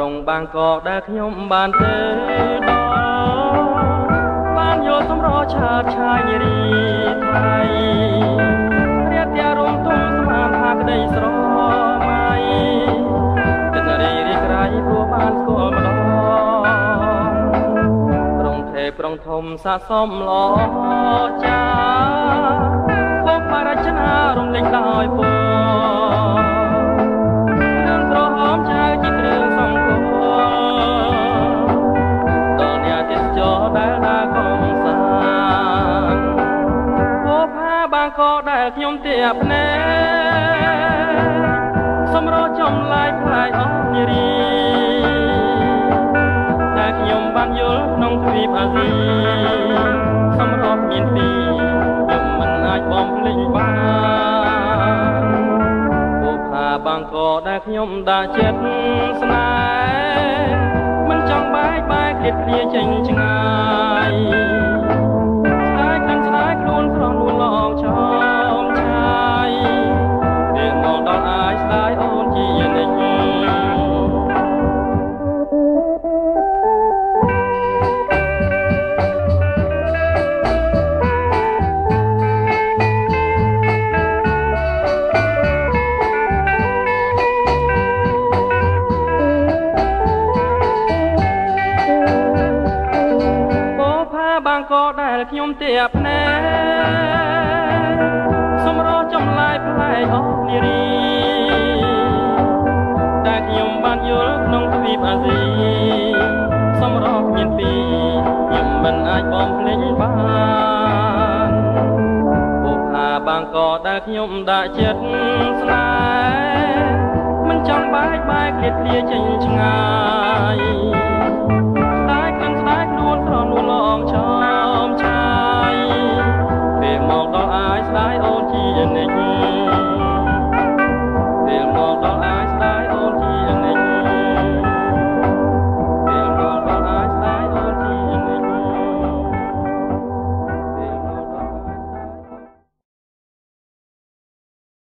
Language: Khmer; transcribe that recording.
ក្រុងបាងកកដែលខ្ញុំបានទៅដល់បានយកសម្រឆាតឆាយរីថ្លៃរៀបតែរំទុំស្មានថាក្តីស្រមៃទឹករីរីក្រៃព្រោះបានស្គាល់ម្ដងក្រុងថេប្រងធំស័កសមល្អចា ខដែលខ្ញុំទៀបណែសម្រោចំឡាយផ្លាយអស់នារីតែខ្ញុំបានយល់ក្នុងទ្វីបអាស៊ីសម្រោមានពីរខ្ញុំមិនអាចបំភ្លេចបានពុផាបាងកដែលខ្ញុំដាក់ចិត្តស្នេហ៍មិនចង់បែកបែកគ្លៀតគ្លាចេញឆ្ងាយ ក៏ដែលខ្ញុំទៀបណែសម្រោចម្លាយផ្លែអស់នារីតែខ្ញុំបានយល់ក្នុងទ្វីបអាស៊ីសម្រោមានពីរខ្ញុំមិនអាចបំភ្លេចបានពុកអាបាងក៏ដែលខ្ញុំដាក់ចិត្តស្នេហ៍មិនចង់បែកបែកឃ្លាតឃ្លាចេញឆ្ងាយ